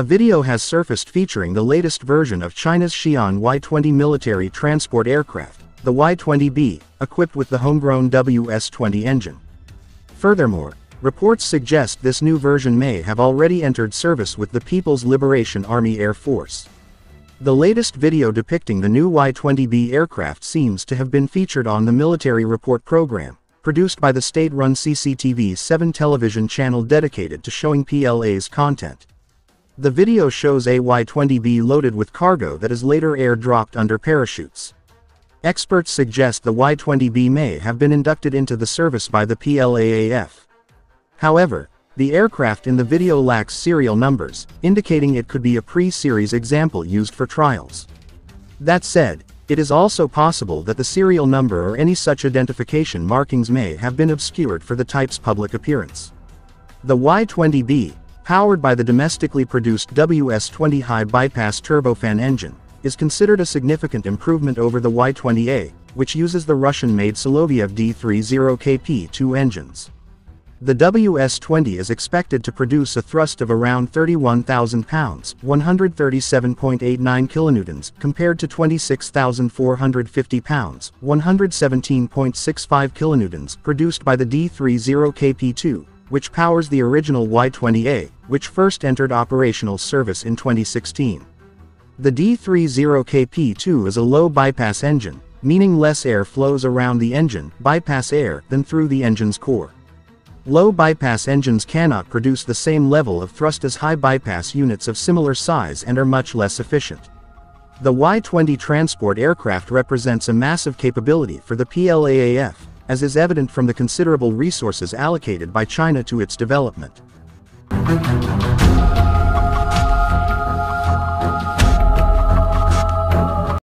A video has surfaced featuring the latest version of China's Xi'an Y-20 military transport aircraft, the Y-20B, equipped with the homegrown WS-20 engine. Furthermore, reports suggest this new version may have already entered service with the People's Liberation Army Air Force. The latest video depicting the new Y-20B aircraft seems to have been featured on the Military Report program, produced by the state-run CCTV 7 television channel dedicated to showing PLA's content. The video shows a Y-20B loaded with cargo that is later air-dropped under parachutes. Experts suggest the Y-20B may have been inducted into the service by the PLAAF. However, the aircraft in the video lacks serial numbers, indicating it could be a pre-series example used for trials. That said, it is also possible that the serial number or any such identification markings may have been obscured for the type's public appearance. The Y-20B, powered by the domestically produced WS-20 high bypass turbofan engine, is considered a significant improvement over the Y-20A, which uses the Russian-made Soloviev D30KP2 engines. The WS-20 is expected to produce a thrust of around 31,000 pounds, 137.89 kilonewtons, compared to 26,450 pounds, 117.65 kilonewtons, produced by the D30KP2, which powers the original Y-20A, which first entered operational service in 2016. The D30KP2 is a low bypass engine, meaning less air flows around the engine, bypass air, than through the engine's core. Low bypass engines cannot produce the same level of thrust as high bypass units of similar size and are much less efficient. The Y-20 transport aircraft represents a massive capability for the PLAAF, as is evident from the considerable resources allocated by China to its development.